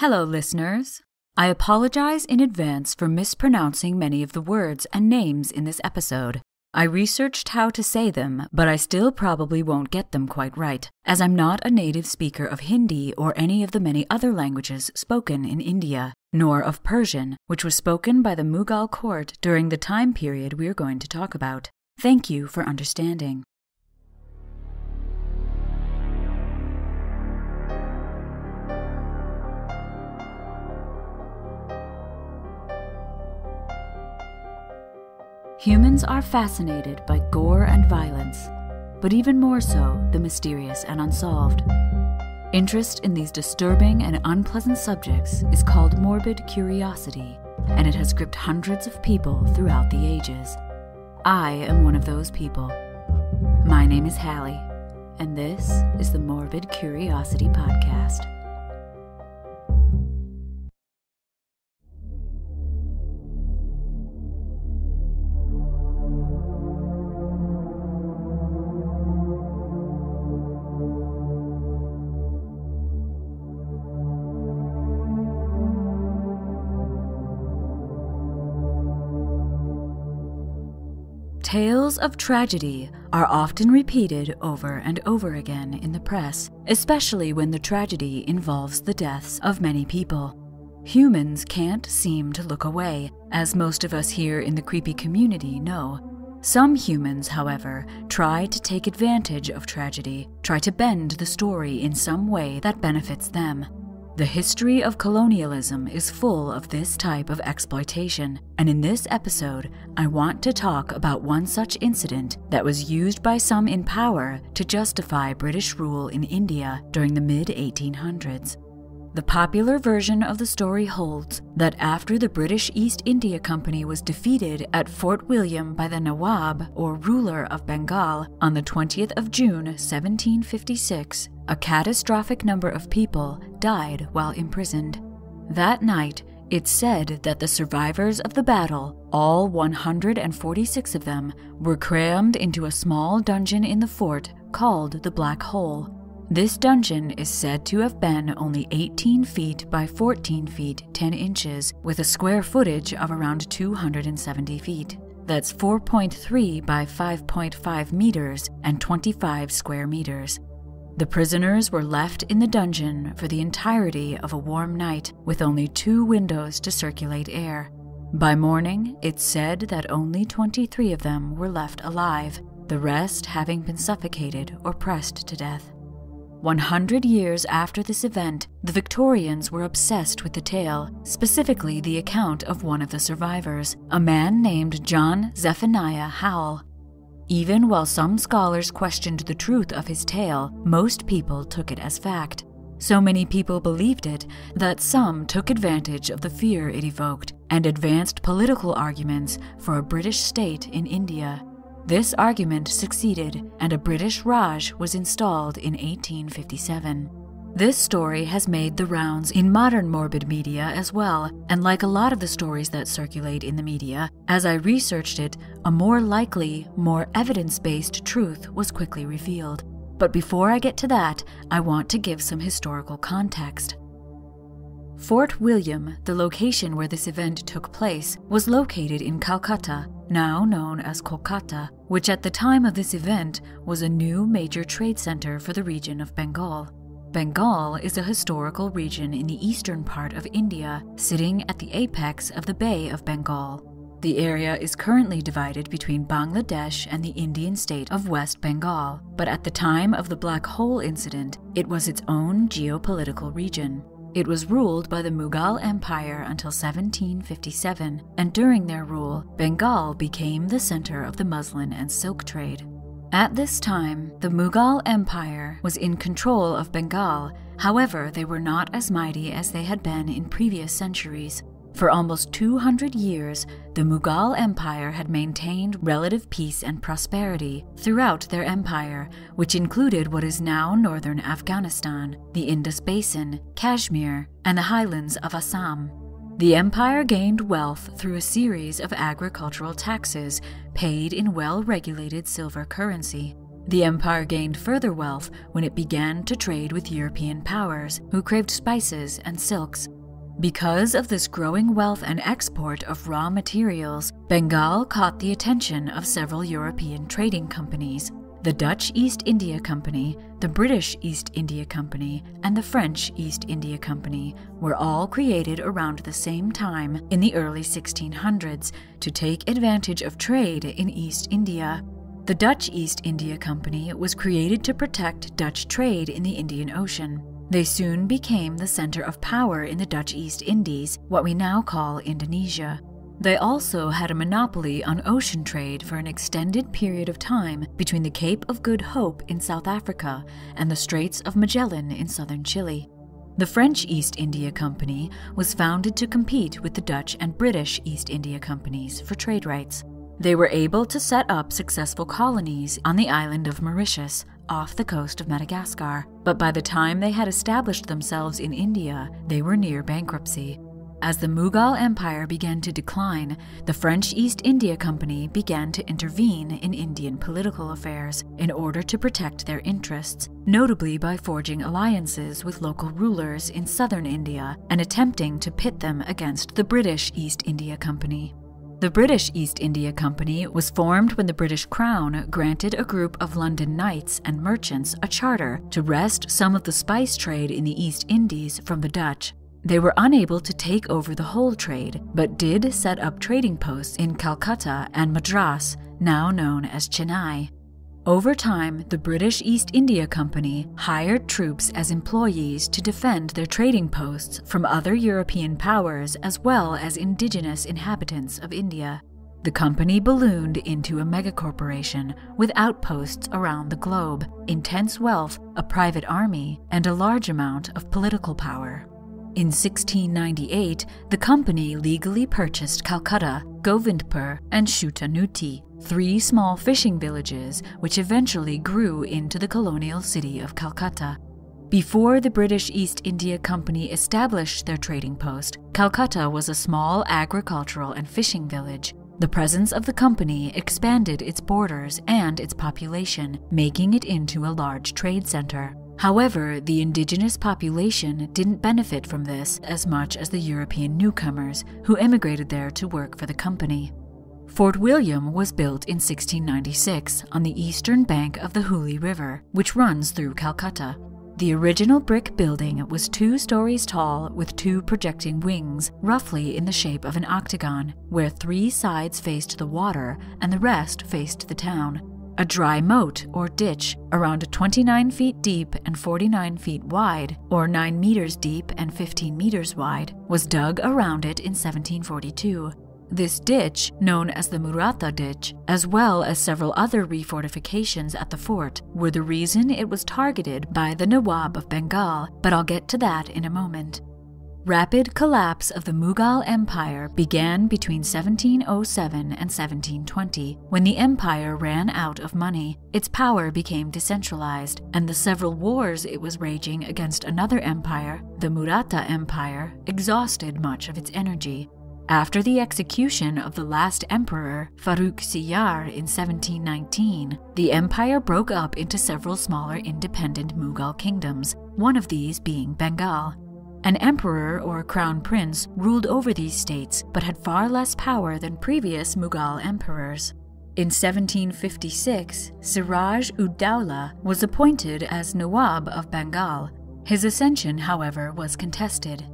Hello, listeners. I apologize in advance for mispronouncing many of the words and names in this episode. I researched how to say them, but I still probably won't get them quite right, as I'm not a native speaker of Hindi or any of the many other languages spoken in India, nor of Persian, which was spoken by the Mughal court during the time period we are going to talk about. Thank you for understanding. Humans are fascinated by gore and violence, but even more so, the mysterious and unsolved. Interest in these disturbing and unpleasant subjects is called morbid curiosity, and it has gripped hundreds of people throughout the ages. I am one of those people. My name is Hallie, and this is the Morbid Curiosity Podcast. Tales of tragedy are often repeated over and over again in the press, especially when the tragedy involves the deaths of many people. Humans can't seem to look away, as most of us here in the creepy community know. Some humans, however, try to take advantage of tragedy, try to bend the story in some way that benefits them. The history of colonialism is full of this type of exploitation, and in this episode, I want to talk about one such incident that was used by some in power to justify British rule in India during the mid 1800s. The popular version of the story holds that after the British East India Company was defeated at Fort William by the Nawab, or ruler of Bengal, on the 20th of June 1756, a catastrophic number of people died while imprisoned. That night, it's said that the survivors of the battle, all 146 of them, were crammed into a small dungeon in the fort called the Black Hole. This dungeon is said to have been only 18 feet by 14 feet 10 inches, with a square footage of around 270 feet. That's 4.3 by 5.5 meters and 25 square meters. The prisoners were left in the dungeon for the entirety of a warm night with only two windows to circulate air. By morning, it's said that only 23 of them were left alive, the rest having been suffocated or pressed to death. 100 years after this event, the Victorians were obsessed with the tale, specifically the account of one of the survivors, a man named John Zephaniah Howell. Even while some scholars questioned the truth of his tale, most people took it as fact. So many people believed it that some took advantage of the fear it evoked and advanced political arguments for a British state in India. This argument succeeded, and a British Raj was installed in 1857. This story has made the rounds in modern morbid media as well, and like a lot of the stories that circulate in the media, as I researched it, a more likely, more evidence based truth was quickly revealed. But before I get to that, I want to give some historical context. Fort William, the location where this event took place, was located in Calcutta, now known as Kolkata, which at the time of this event was a new major trade center for the region of Bengal. Bengal is a historical region in the eastern part of India, sitting at the apex of the Bay of Bengal. The area is currently divided between Bangladesh and the Indian state of West Bengal, but at the time of the Black Hole incident, it was its own geopolitical region. It was ruled by the Mughal Empire until 1757, and during their rule, Bengal became the center of the muslin and silk trade. At this time, the Mughal Empire was in control of Bengal, however, they were not as mighty as they had been in previous centuries. For almost 200 years, the Mughal Empire had maintained relative peace and prosperity throughout their empire, which included what is now northern Afghanistan, the Indus Basin, Kashmir, and the highlands of Assam. The empire gained wealth through a series of agricultural taxes paid in well regulated silver currency. The empire gained further wealth when it began to trade with European powers, who craved spices and silks. Because of this growing wealth and export of raw materials, Bengal caught the attention of several European trading companies. The Dutch East India Company, the British East India Company, and the French East India Company were all created around the same time in the early 1600s to take advantage of trade in East India the Dutch East India Company was created to protect Dutch trade in the Indian Ocean. They soon became the center of power in the Dutch East Indies, what we now call Indonesia. They also had a monopoly on ocean trade for an extended period of time between the Cape of Good Hope in South Africa and the Straits of Magellan in southern Chile. The French East India Company was founded to compete with the Dutch and British East India Companies for trade rights. They were able to set up successful colonies on the island of Mauritius off the coast of Madagascar, but by the time they had established themselves in India, they were near bankruptcy. As the Mughal Empire began to decline, the French East India Company began to intervene in Indian political affairs in order to protect their interests, notably by forging alliances with local rulers in southern India and attempting to pit them against the British East India Company. The British East India Company was formed when the British Crown granted a group of London knights and merchants a charter to wrest some of the spice trade in the East Indies from the Dutch. They were unable to take over the whole trade, but did set up trading posts in Calcutta and Madras, now known as Chennai. Over time, the British East India Company hired troops as employees to defend their trading posts from other European powers as well as indigenous inhabitants of India. The company ballooned into a megacorporation with outposts around the globe, intense wealth, a private army, and a large amount of political power. In 1698, the company legally purchased Calcutta, Govindpur, and Chutanuti, three small fishing villages which eventually grew into the colonial city of Calcutta. Before the British East India Company established their trading post, Calcutta was a small agricultural and fishing village. The presence of the company expanded its borders and its population, making it into a large trade center. However, the indigenous population didn't benefit from this as much as the European newcomers who emigrated there to work for the company. Fort William was built in 1696 on the eastern bank of the Hooghly River, which runs through Calcutta. The original brick building was two stories tall with two projecting wings, roughly in the shape of an octagon, where three sides faced the water and the rest faced the town. A dry moat, or ditch, around 29 feet deep and 49 feet wide, or 9 meters deep and 15 meters wide, was dug around it in 1742. This ditch, known as the Maratha Ditch, as well as several other refortifications at the fort, were the reason it was targeted by the Nawab of Bengal, but I'll get to that in a moment. Rapid collapse of the Mughal Empire began between 1707 and 1720. When the empire ran out of money, its power became decentralized, and the several wars it was raging against another empire, the Maratha Empire, exhausted much of its energy. After the execution of the last emperor, Farrukh Siyar, in 1719, the empire broke up into several smaller independent Mughal kingdoms, one of these being Bengal. An emperor or crown prince ruled over these states but had far less power than previous Mughal emperors. In 1756, Siraj ud Dowlah was appointed as Nawab of Bengal. His ascension, however, was contested.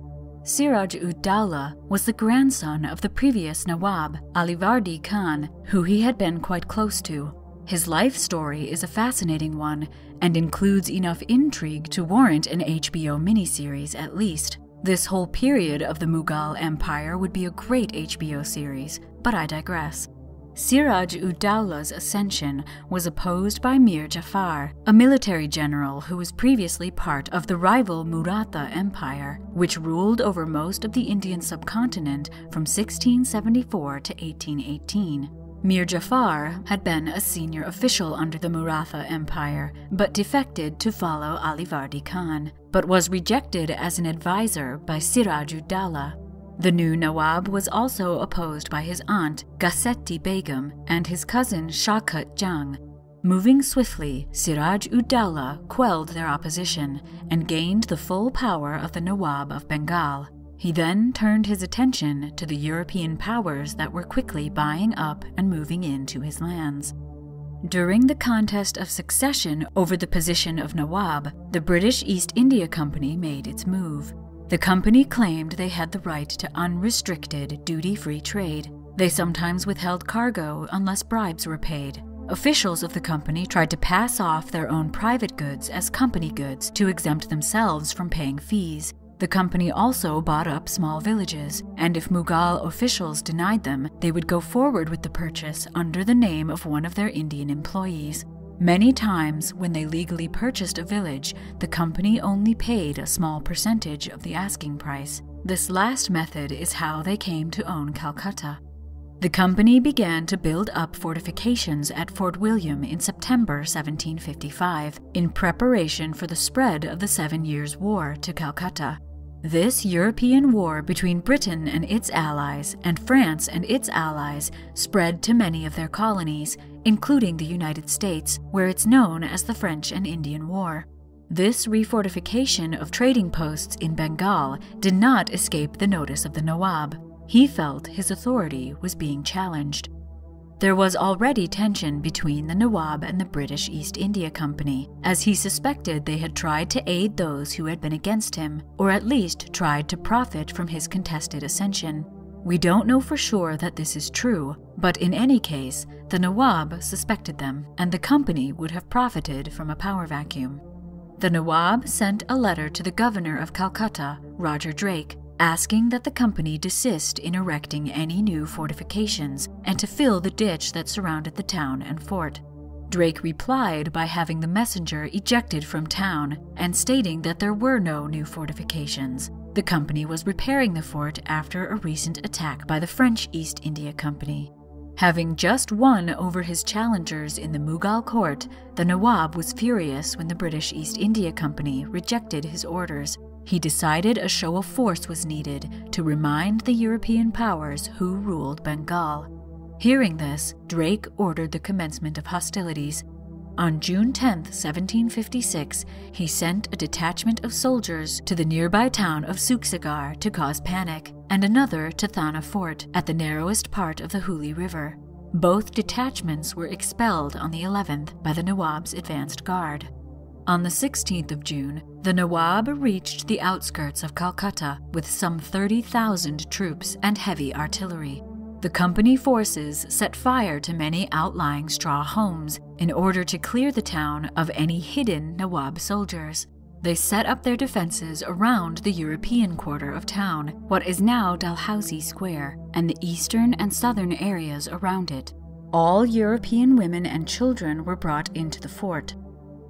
Siraj ud Dowlah was the grandson of the previous Nawab, Alivardi Khan, who he had been quite close to. His life story is a fascinating one and includes enough intrigue to warrant an HBO miniseries at least. This whole period of the Mughal Empire would be a great HBO series, but I digress. Siraj ud Dowlah's ascension was opposed by Mir Jafar, a military general who was previously part of the rival Maratha Empire, which ruled over most of the Indian subcontinent from 1674 to 1818. Mir Jafar had been a senior official under the Maratha Empire, but defected to follow Alivardi Khan, but was rejected as an advisor by Siraj ud Dowlah. The new Nawab was also opposed by his aunt, Ghasetti Begum, and his cousin Shaukat Jung. Moving swiftly, Siraj ud Dowlah quelled their opposition and gained the full power of the Nawab of Bengal. He then turned his attention to the European powers that were quickly buying up and moving into his lands. During the contest of succession over the position of Nawab, the British East India Company made its move. The company claimed they had the right to unrestricted, duty free trade. They sometimes withheld cargo unless bribes were paid. Officials of the company tried to pass off their own private goods as company goods to exempt themselves from paying fees. The company also bought up small villages, and if Mughal officials denied them, they would go forward with the purchase under the name of one of their Indian employees. Many times, when they legally purchased a village, the company only paid a small percentage of the asking price. This last method is how they came to own Calcutta. The company began to build up fortifications at Fort William in September 1755 in preparation for the spread of the Seven Years' War to Calcutta. This European war between Britain and its allies and France and its allies spread to many of their colonies, including the United States, where it's known as the French and Indian War. This refortification of trading posts in Bengal did not escape the notice of the Nawab. He felt his authority was being challenged. There was already tension between the Nawab and the British East India Company, as he suspected they had tried to aid those who had been against him, or at least tried to profit from his contested ascension. We don't know for sure that this is true, but in any case, the Nawab suspected them, and the company would have profited from a power vacuum. The Nawab sent a letter to the governor of Calcutta, Roger Drake, asking that the company desist in erecting any new fortifications and to fill the ditch that surrounded the town and fort. Drake replied by having the messenger ejected from town and stating that there were no new fortifications. The company was repairing the fort after a recent attack by the French East India Company. Having just won over his challengers in the Mughal court, the Nawab was furious when the British East India Company rejected his orders he decided a show of force was needed to remind the European powers who ruled Bengal. Hearing this, Drake ordered the commencement of hostilities. On June 10, 1756, he sent a detachment of soldiers to the nearby town of Suksagar to cause panic, and another to Thana Fort at the narrowest part of the Hooghly River. Both detachments were expelled on the 11th by the Nawab's advanced guard. On the 16th of June, the Nawab reached the outskirts of Calcutta with some 30,000 troops and heavy artillery. The company forces set fire to many outlying straw homes in order to clear the town of any hidden Nawab soldiers. They set up their defenses around the European quarter of town, what is now Dalhousie Square, and the eastern and southern areas around it. All European women and children were brought into the fort,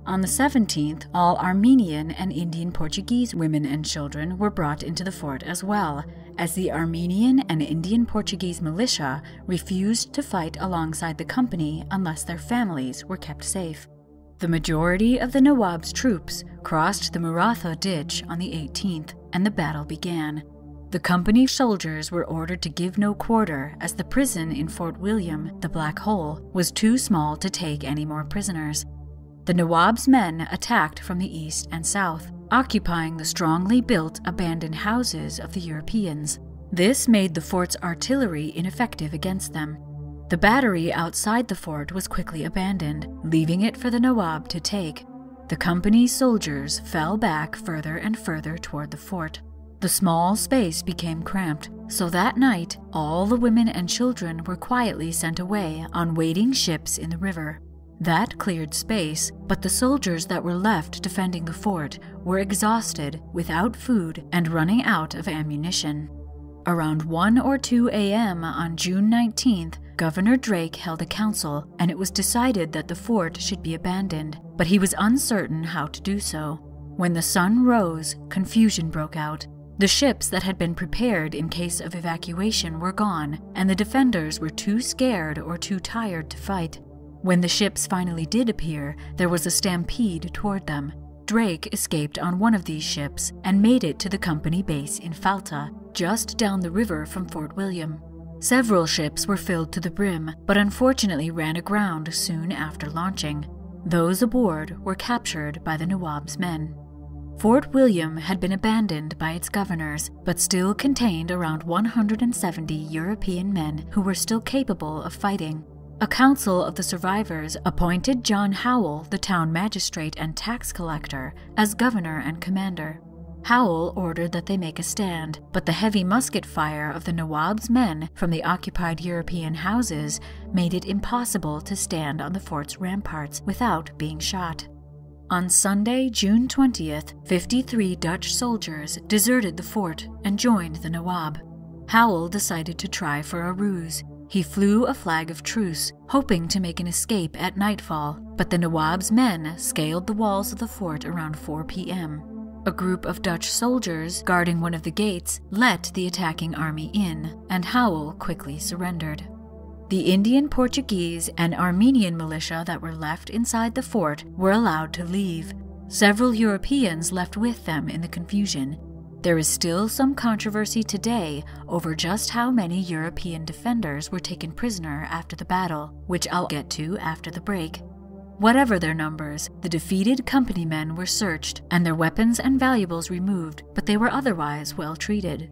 on the 17th, all Armenian and Indian Portuguese women and children were brought into the fort as well, as the Armenian and Indian Portuguese militia refused to fight alongside the company unless their families were kept safe. The majority of the Nawab's troops crossed the Maratha ditch on the 18th, and the battle began. The company soldiers were ordered to give no quarter as the prison in Fort William, the Black Hole, was too small to take any more prisoners. The Nawab's men attacked from the east and south, occupying the strongly built abandoned houses of the Europeans. This made the fort's artillery ineffective against them. The battery outside the fort was quickly abandoned, leaving it for the Nawab to take. The company's soldiers fell back further and further toward the fort. The small space became cramped, so that night all the women and children were quietly sent away on waiting ships in the river. That cleared space, but the soldiers that were left defending the fort were exhausted, without food, and running out of ammunition. Around 1 or 2 a.m. on June 19th, Governor Drake held a council, and it was decided that the fort should be abandoned, but he was uncertain how to do so. When the sun rose, confusion broke out. The ships that had been prepared in case of evacuation were gone, and the defenders were too scared or too tired to fight. When the ships finally did appear, there was a stampede toward them. Drake escaped on one of these ships and made it to the company base in Falta, just down the river from Fort William. Several ships were filled to the brim, but unfortunately ran aground soon after launching. Those aboard were captured by the Nawab's men. Fort William had been abandoned by its governors, but still contained around 170 European men who were still capable of fighting. A council of the survivors appointed John Howell, the town magistrate and tax collector, as governor and commander. Howell ordered that they make a stand, but the heavy musket fire of the Nawab's men from the occupied European houses made it impossible to stand on the fort's ramparts without being shot. On Sunday, June 20th, 53 Dutch soldiers deserted the fort and joined the Nawab. Howell decided to try for a ruse. He flew a flag of truce, hoping to make an escape at nightfall, but the Nawab's men scaled the walls of the fort around 4 p.m. A group of Dutch soldiers guarding one of the gates let the attacking army in, and Howell quickly surrendered. The Indian, Portuguese, and Armenian militia that were left inside the fort were allowed to leave. Several Europeans left with them in the confusion. There is still some controversy today over just how many European defenders were taken prisoner after the battle, which I'll get to after the break. Whatever their numbers, the defeated company men were searched and their weapons and valuables removed, but they were otherwise well treated.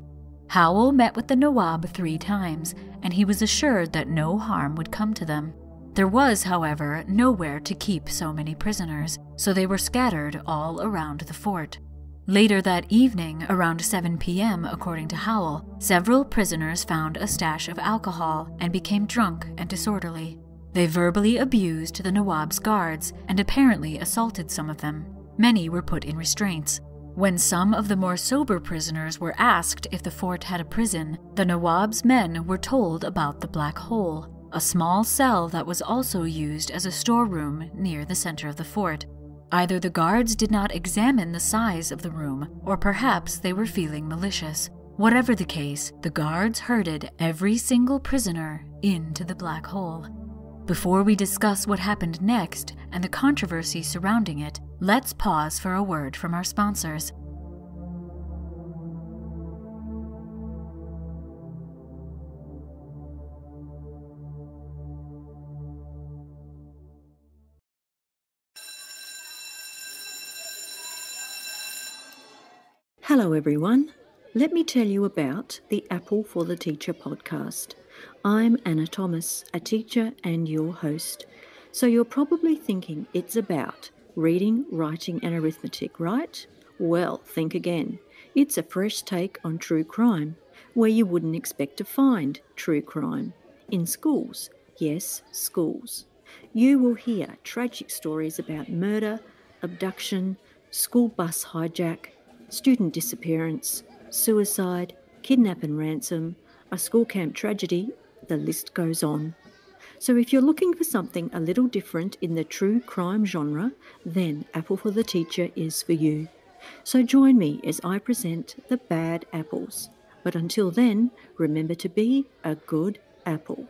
Howell met with the Nawab three times, and he was assured that no harm would come to them. There was, however, nowhere to keep so many prisoners, so they were scattered all around the fort. Later that evening, around 7 p.m., according to Howell, several prisoners found a stash of alcohol and became drunk and disorderly. They verbally abused the Nawab's guards and apparently assaulted some of them. Many were put in restraints. When some of the more sober prisoners were asked if the fort had a prison, the Nawab's men were told about the Black Hole, a small cell that was also used as a storeroom near the center of the fort. Either the guards did not examine the size of the room, or perhaps they were feeling malicious. Whatever the case, the guards herded every single prisoner into the black hole. Before we discuss what happened next and the controversy surrounding it, let's pause for a word from our sponsors. Hello, everyone. Let me tell you about the Apple for the Teacher podcast. I'm Anna Thomas, a teacher and your host. So you're probably thinking it's about reading, writing, and arithmetic, right? Well, think again. It's a fresh take on true crime, where you wouldn't expect to find true crime. In schools, yes, schools. You will hear tragic stories about murder, abduction, school bus hijack, student disappearance, suicide, kidnap and ransom, a school camp tragedy, the list goes on. So if you're looking for something a little different in the true crime genre, then Apple for the Teacher is for you. So join me as I present the bad apples. But until then, remember to be a good apple.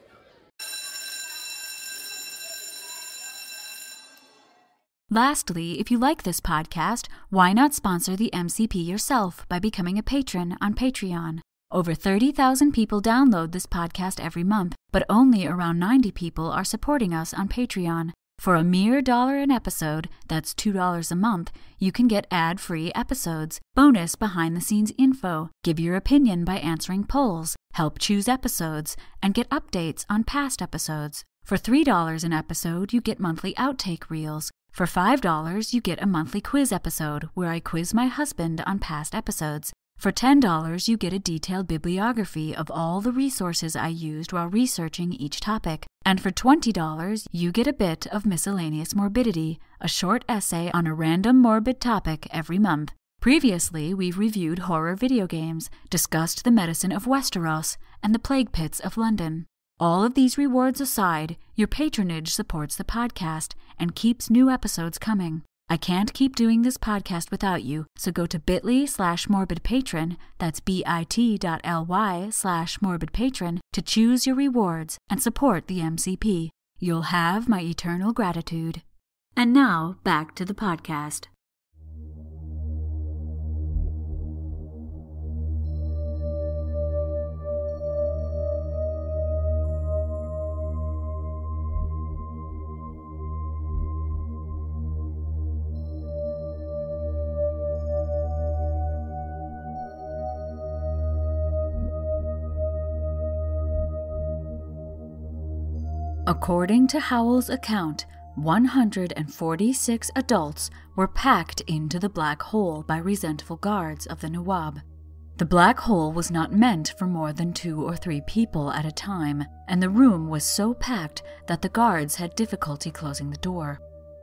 Lastly, if you like this podcast, why not sponsor the MCP yourself by becoming a patron on Patreon? Over 30,000 people download this podcast every month, but only around 90 people are supporting us on Patreon. For a mere dollar an episode, that's $2 a month, you can get ad free episodes, bonus behind the scenes info, give your opinion by answering polls, help choose episodes, and get updates on past episodes. For $3 an episode, you get monthly outtake reels. For $5, you get a monthly quiz episode where I quiz my husband on past episodes. For $10, you get a detailed bibliography of all the resources I used while researching each topic. And for $20, you get a bit of miscellaneous morbidity, a short essay on a random morbid topic every month. Previously, we've reviewed horror video games, discussed the medicine of Westeros, and the plague pits of London. All of these rewards aside, your patronage supports the podcast and keeps new episodes coming. I can't keep doing this podcast without you, so go to bit.ly slash morbidpatron, that's bit.ly slash morbidpatron, to choose your rewards and support the MCP. You'll have my eternal gratitude. And now, back to the podcast. According to Howell's account, 146 adults were packed into the black hole by resentful guards of the Nawab. The black hole was not meant for more than two or three people at a time, and the room was so packed that the guards had difficulty closing the door.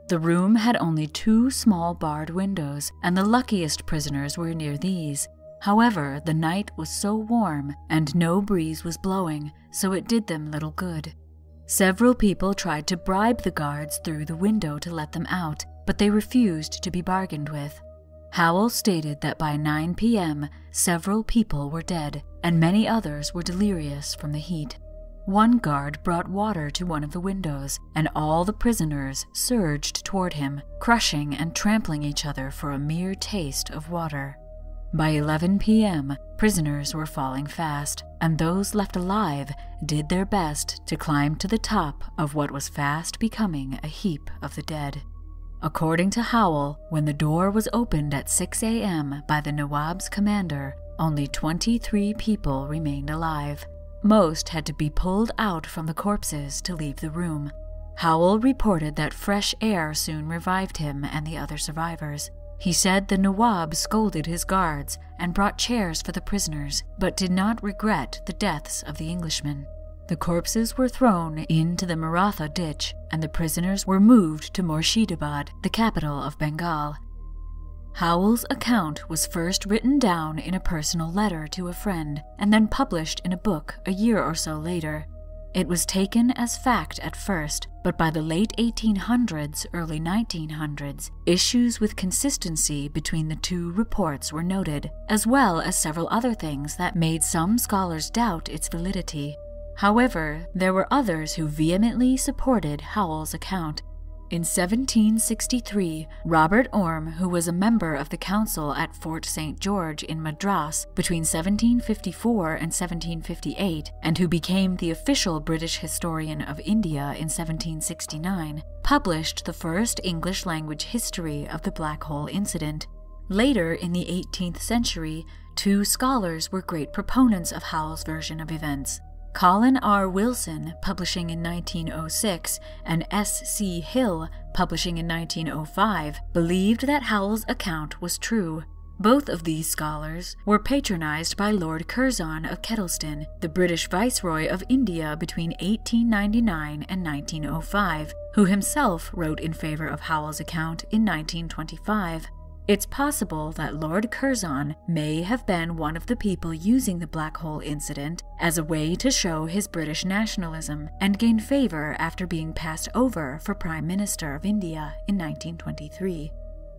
The room had only two small barred windows, and the luckiest prisoners were near these. However, the night was so warm and no breeze was blowing, so it did them little good. Several people tried to bribe the guards through the window to let them out, but they refused to be bargained with. Howell stated that by 9 p.m., several people were dead, and many others were delirious from the heat. One guard brought water to one of the windows, and all the prisoners surged toward him, crushing and trampling each other for a mere taste of water. By 11 p.m., prisoners were falling fast, and those left alive did their best to climb to the top of what was fast becoming a heap of the dead. According to Howell, when the door was opened at 6 a.m. by the Nawab's commander, only 23 people remained alive. Most had to be pulled out from the corpses to leave the room. Howell reported that fresh air soon revived him and the other survivors. He said the Nawab scolded his guards and brought chairs for the prisoners, but did not regret the deaths of the Englishmen. The corpses were thrown into the Maratha ditch, and the prisoners were moved to Murshidabad, the capital of Bengal. Howell's account was first written down in a personal letter to a friend and then published in a book a year or so later. It was taken as fact at first, but by the late 1800s, early 1900s, issues with consistency between the two reports were noted, as well as several other things that made some scholars doubt its validity. However, there were others who vehemently supported Howell's account, in 1763, Robert Orme, who was a member of the council at Fort St. George in Madras between 1754 and 1758, and who became the official British historian of India in 1769, published the first English language history of the Black Hole incident. Later in the 18th century, two scholars were great proponents of Howell's version of events. Colin R. Wilson, publishing in 1906, and S. C. Hill, publishing in 1905, believed that Howell's account was true. Both of these scholars were patronized by Lord Curzon of Kedleston, the British Viceroy of India between 1899 and 1905, who himself wrote in favor of Howell's account in 1925. It's possible that Lord Curzon may have been one of the people using the black hole incident as a way to show his British nationalism and gain favor after being passed over for Prime Minister of India in 1923.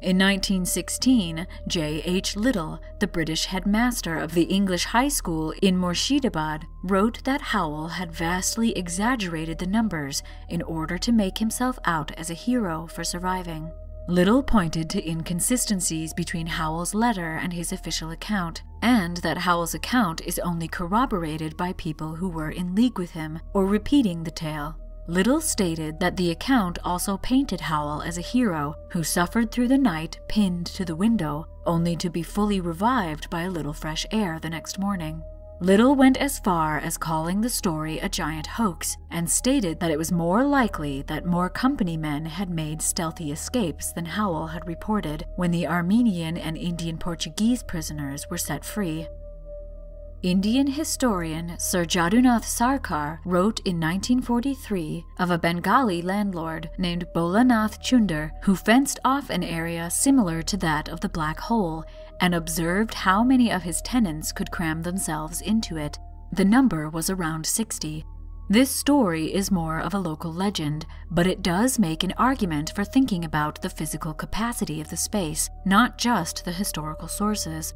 In 1916, J. H. Little, the British headmaster of the English High School in Murshidabad, wrote that Howell had vastly exaggerated the numbers in order to make himself out as a hero for surviving. Little pointed to inconsistencies between Howell's letter and his official account, and that Howell's account is only corroborated by people who were in league with him or repeating the tale. Little stated that the account also painted Howell as a hero who suffered through the night pinned to the window, only to be fully revived by a little fresh air the next morning. Little went as far as calling the story a giant hoax and stated that it was more likely that more company men had made stealthy escapes than Howell had reported when the Armenian and Indian Portuguese prisoners were set free. Indian historian Sir Jadunath Sarkar wrote in 1943 of a Bengali landlord named Bolanath Chunder who fenced off an area similar to that of the Black Hole and observed how many of his tenants could cram themselves into it. The number was around 60. This story is more of a local legend, but it does make an argument for thinking about the physical capacity of the space, not just the historical sources.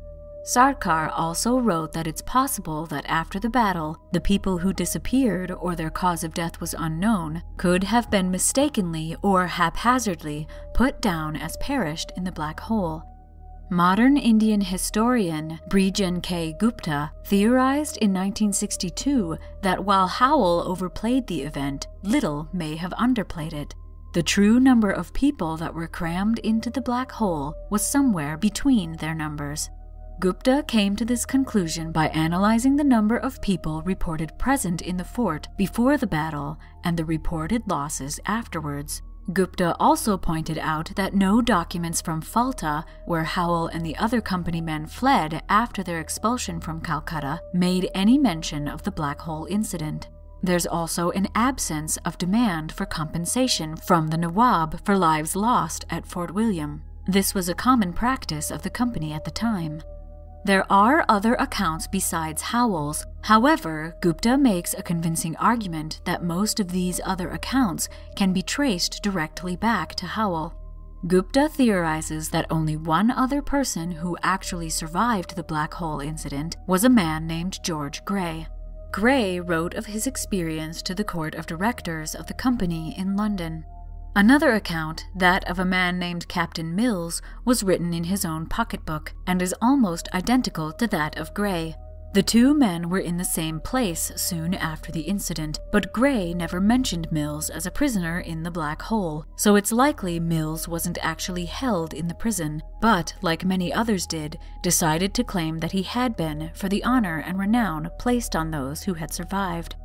Sarkar also wrote that it's possible that after the battle, the people who disappeared or their cause of death was unknown could have been mistakenly or haphazardly put down as perished in the black hole. Modern Indian historian Brijen K. Gupta theorized in 1962 that while Howell overplayed the event, Little may have underplayed it. The true number of people that were crammed into the black hole was somewhere between their numbers. Gupta came to this conclusion by analyzing the number of people reported present in the fort before the battle and the reported losses afterwards. Gupta also pointed out that no documents from Falta, where Howell and the other company men fled after their expulsion from Calcutta, made any mention of the black hole incident. There's also an absence of demand for compensation from the Nawab for lives lost at Fort William. This was a common practice of the company at the time. There are other accounts besides Howell's. However, Gupta makes a convincing argument that most of these other accounts can be traced directly back to Howell. Gupta theorizes that only one other person who actually survived the black hole incident was a man named George Gray. Gray wrote of his experience to the court of directors of the company in London. Another account, that of a man named Captain Mills, was written in his own pocketbook and is almost identical to that of Gray. The two men were in the same place soon after the incident, but Gray never mentioned Mills as a prisoner in the black hole, so it's likely Mills wasn't actually held in the prison, but, like many others did, decided to claim that he had been for the honor and renown placed on those who had survived.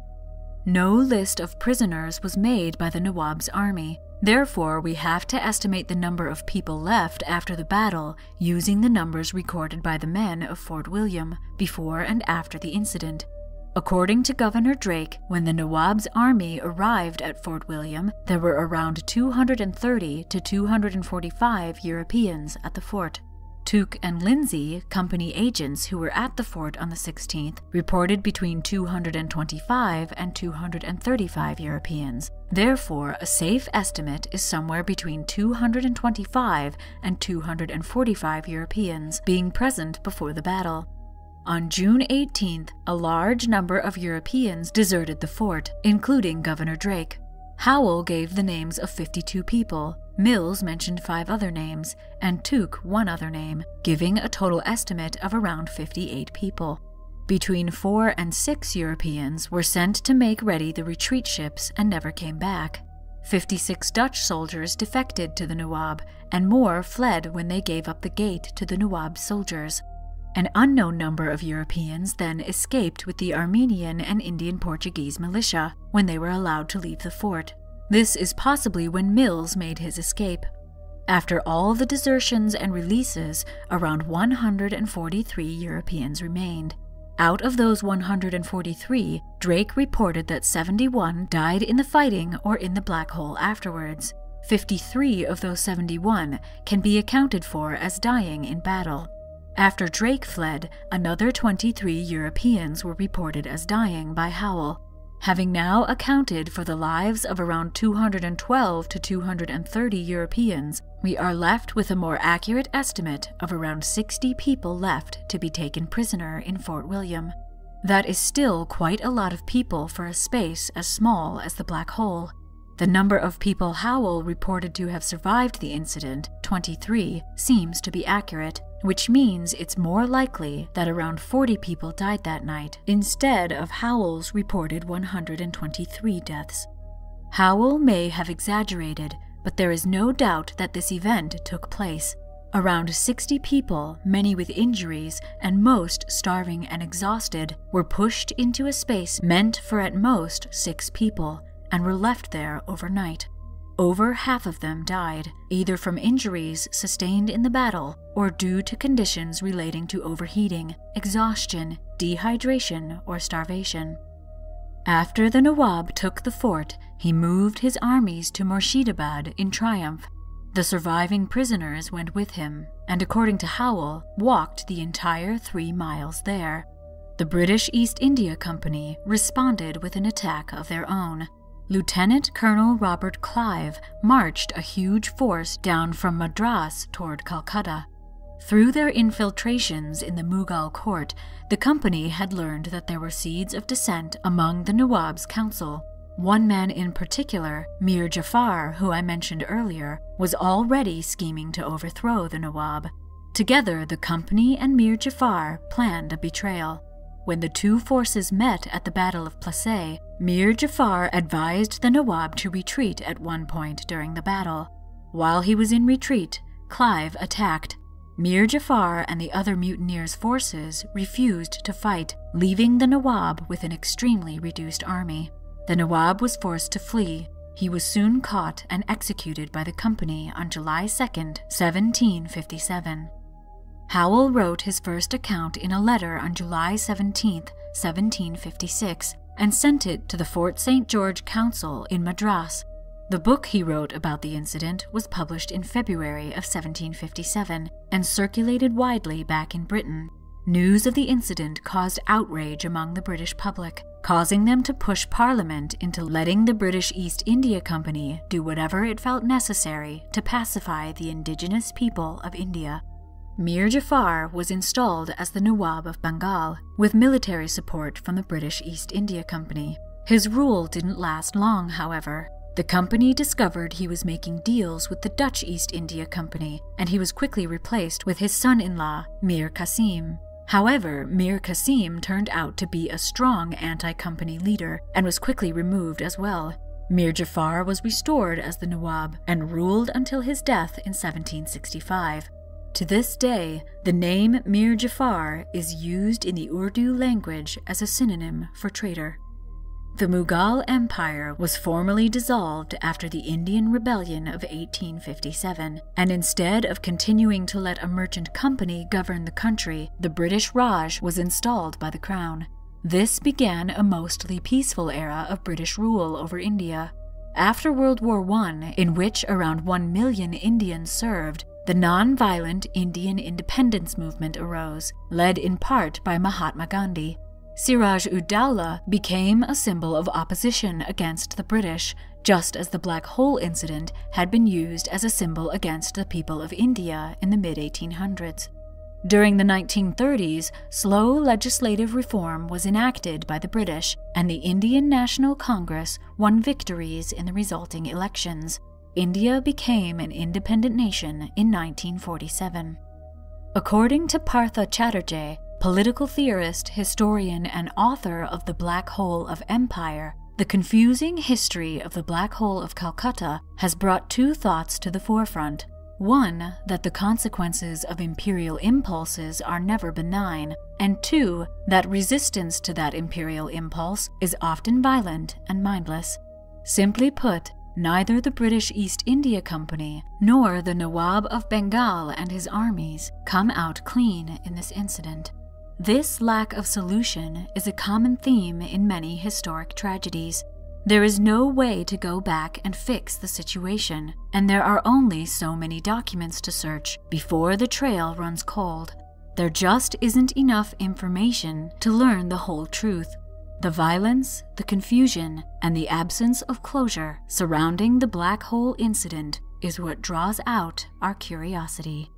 No list of prisoners was made by the Nawab's army, Therefore, we have to estimate the number of people left after the battle using the numbers recorded by the men of Fort William before and after the incident. According to Governor Drake, when the Nawab's army arrived at Fort William, there were around 230 to 245 Europeans at the fort. Tuke and Lindsay, company agents who were at the fort on the 16th, reported between 225 and 235 Europeans. Therefore, a safe estimate is somewhere between 225 and 245 Europeans being present before the battle. On June 18th, a large number of Europeans deserted the fort, including Governor Drake. Howell gave the names of 52 people, Mills mentioned five other names, and Tuke one other name, giving a total estimate of around 58 people. Between four and six Europeans were sent to make ready the retreat ships and never came back. 56 Dutch soldiers defected to the Nawab, and more fled when they gave up the gate to the Nawab's soldiers. An unknown number of Europeans then escaped with the Armenian and Indian Portuguese militia when they were allowed to leave the fort. This is possibly when Mills made his escape. After all the desertions and releases, around 143 Europeans remained. Out of those 143, Drake reported that 71 died in the fighting or in the black hole afterwards. 53 of those 71 can be accounted for as dying in battle. After Drake fled, another 23 Europeans were reported as dying by Howell. Having now accounted for the lives of around 212 to 230 Europeans, we are left with a more accurate estimate of around 60 people left to be taken prisoner in Fort William. That is still quite a lot of people for a space as small as the Black Hole. The number of people Howell reported to have survived the incident, 23, seems to be accurate, which means it's more likely that around 40 people died that night instead of Howell's reported 123 deaths. Howell may have exaggerated, but there is no doubt that this event took place. Around 60 people, many with injuries and most starving and exhausted, were pushed into a space meant for at most six people and were left there overnight. Over half of them died, either from injuries sustained in the battle or due to conditions relating to overheating, exhaustion, dehydration, or starvation. After the Nawab took the fort, he moved his armies to Murshidabad in triumph. The surviving prisoners went with him, and according to Howell, walked the entire three miles there. The British East India Company responded with an attack of their own, Lieutenant Colonel Robert Clive marched a huge force down from Madras toward Calcutta. Through their infiltrations in the Mughal court, the company had learned that there were seeds of dissent among the Nawab's council. One man in particular, Mir Jafar, who I mentioned earlier, was already scheming to overthrow the Nawab. Together, the company and Mir Jafar planned a betrayal. When the two forces met at the Battle of Plassey, Mir Jafar advised the Nawab to retreat at one point during the battle. While he was in retreat, Clive attacked. Mir Jafar and the other mutineers' forces refused to fight, leaving the Nawab with an extremely reduced army. The Nawab was forced to flee. He was soon caught and executed by the company on July 2, 1757. Holwell wrote his first account in a letter on July 17, 1756, and sent it to the Fort St. George Council in Madras. The book he wrote about the incident was published in February of 1757 and circulated widely back in Britain. News of the incident caused outrage among the British public, causing them to push Parliament into letting the British East India Company do whatever it felt necessary to pacify the indigenous people of India. Mir Jafar was installed as the Nawab of Bengal, with military support from the British East India Company. His rule didn't last long, however. The company discovered he was making deals with the Dutch East India Company, and he was quickly replaced with his son in law, Mir Qasim. However, Mir Qasim turned out to be a strong anti company leader and was quickly removed as well. Mir Jafar was restored as the Nawab and ruled until his death in 1765. To this day, the name Mir Jafar is used in the Urdu language as a synonym for traitor. The Mughal Empire was formally dissolved after the Indian Rebellion of 1857, and instead of continuing to let a merchant company govern the country, the British Raj was installed by the Crown. This began a mostly peaceful era of British rule over India. After World War I, in which around 1 million Indians served, the non-violent Indian independence movement arose, led in part by Mahatma Gandhi. Siraj ud Dowlah became a symbol of opposition against the British, just as the Black Hole incident had been used as a symbol against the people of India in the mid 1800s. During the 1930s, slow legislative reform was enacted by the British, and the Indian National Congress won victories in the resulting elections. India became an independent nation in 1947. According to Partha Chatterjee, political theorist, historian, and author of The Black Hole of Empire, the confusing history of the Black Hole of Calcutta has brought two thoughts to the forefront. One, that the consequences of imperial impulses are never benign, and two, that resistance to that imperial impulse is often violent and mindless. Simply put, Neither the British East India Company nor the Nawab of Bengal and his armies come out clean in this incident. This lack of solution is a common theme in many historic tragedies. There is no way to go back and fix the situation, and there are only so many documents to search before the trail runs cold. There just isn't enough information to learn the whole truth. The violence, the confusion, and the absence of closure surrounding the black hole incident is what draws out our curiosity.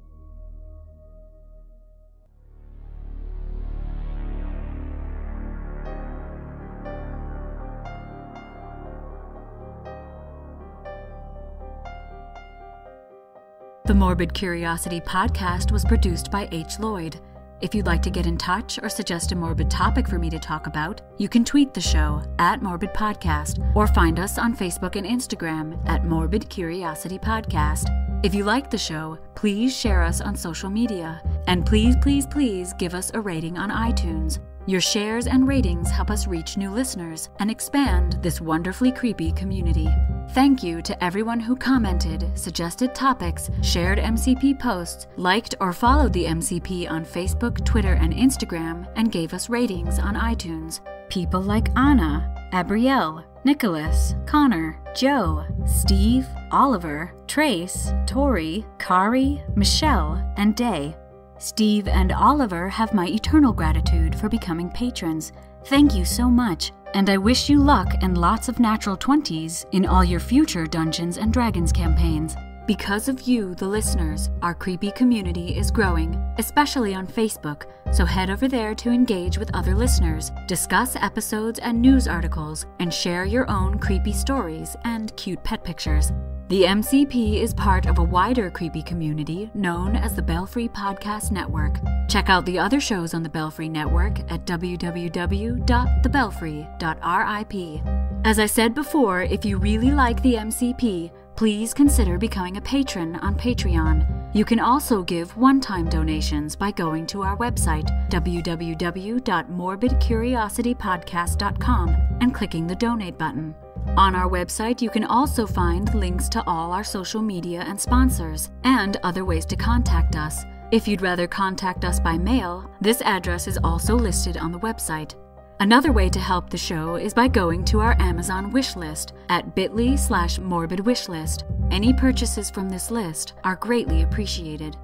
The Morbid Curiosity podcast was produced by H. Lloyd. If you'd like to get in touch or suggest a morbid topic for me to talk about, you can tweet the show at Morbid Podcast or find us on Facebook and Instagram at Morbid Curiosity Podcast. If you like the show, please share us on social media. And please, please, please give us a rating on iTunes. Your shares and ratings help us reach new listeners and expand this wonderfully creepy community. Thank you to everyone who commented, suggested topics, shared MCP posts, liked or followed the MCP on Facebook, Twitter, and Instagram, and gave us ratings on iTunes. People like Anna, Abrielle, Nicholas, Connor, Joe, Steve, Oliver, Trace, Tori, Kari, Michelle, and Day. Steve and Oliver have my eternal gratitude for becoming patrons. Thank you so much, and I wish you luck and lots of natural 20s in all your future Dungeons and Dragons campaigns. Because of you, the listeners, our creepy community is growing, especially on Facebook, so head over there to engage with other listeners, discuss episodes and news articles, and share your own creepy stories and cute pet pictures. The MCP is part of a wider creepy community known as the Belfry Podcast Network. Check out the other shows on the Belfry Network at www.thebelfry.rip. As I said before, if you really like the MCP, please consider becoming a patron on Patreon. You can also give one time donations by going to our website, www.morbidcuriositypodcast.com, and clicking the donate button. On our website, you can also find links to all our social media and sponsors, and other ways to contact us. If you'd rather contact us by mail, this address is also listed on the website. Another way to help the show is by going to our Amazon wish list at bit.ly slash morbidwishlist. Any purchases from this list are greatly appreciated.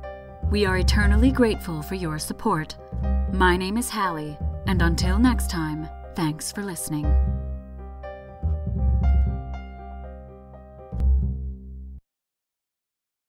We are eternally grateful for your support. My name is Hallie, and until next time, thanks for listening.